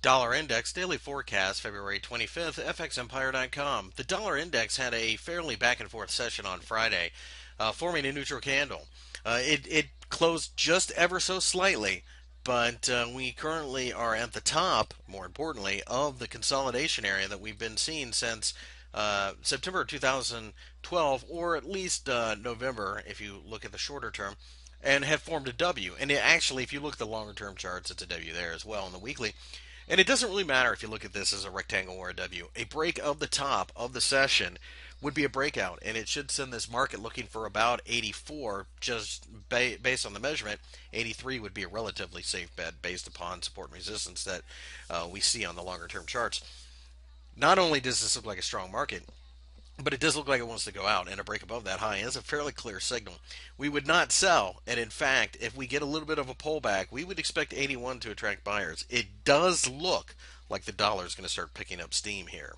Dollar Index Daily Forecast, February 25th, FXEmpire.com. The dollar index had a fairly back and forth session on Friday, uh, forming a neutral candle. Uh, it, it closed just ever so slightly, but uh, we currently are at the top, more importantly, of the consolidation area that we've been seeing since uh, September 2012, or at least uh, November, if you look at the shorter term, and have formed a W. And it actually, if you look at the longer term charts, it's a W there as well in the weekly. And it doesn't really matter if you look at this as a rectangle or a W. A break of the top of the session would be a breakout, and it should send this market looking for about 84 just ba- based on the measurement. 83 would be a relatively safe bet based upon support and resistance that uh, we see on the longer term charts. Not only does this look like a strong market, but it does look like it wants to go out, and a break above that high is a fairly clear signal. We would not sell, and in fact, if we get a little bit of a pullback, we would expect 81 to attract buyers. It does look like the dollar is going to start picking up steam here.